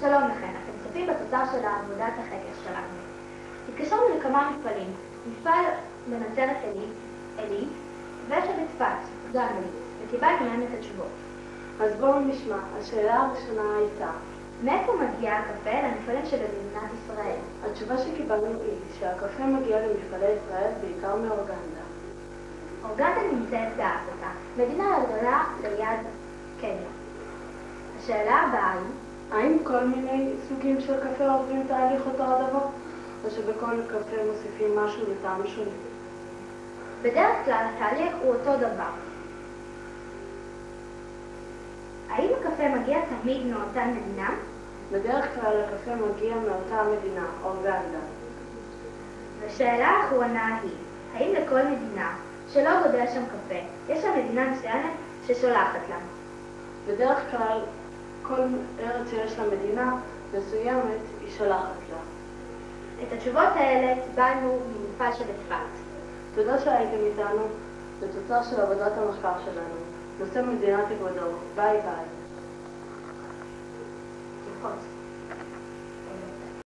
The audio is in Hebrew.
שלום לכם, אתם צופים בתוצר של עבודת החקר שלנו. התקשרנו לכמה מפעלים, מפעל בנצרת עילית ושבצפת, גם עילית, וקיבלנו מהם את התשובות. אז בואו נשמע. השאלה הראשונה הייתה, מאיפה מגיע הקפה למפעלים שבמדינת ישראל? התשובה שקיבלנו היא שהקפה מגיע למפעלי ישראל בעיקר מאורגנדה. אורגנדה נמצאת באפריקה, מדינה גדולה ליד קניה. השאלה הבאה היא, האם כל מיני סוגים של קפה עוברים תהליך אותו הדבר? או שבכל קפה מוסיפים משהו לטעם שונה? בדרך כלל התהליך הוא אותו דבר. האם הקפה מגיע תמיד מאותה מדינה? בדרך כלל הקפה מגיע מאותה מדינה, אורגנדה. ושאלה האחרונה היא, האם לכל מדינה שלא גודל שם קפה, יש שם מדינה מסוימת ששולחת לה? בדרך כלל כל ארץ שיש לה מדינה מסוימת, היא שולחת לה. את התשובות האלה קיבלנו ממפעל שבצפת. תודה שהייתם איתנו, זה תוצר של עבודת המחקר שלנו. נושא מדינת אקוודור. ביי ביי. נכון.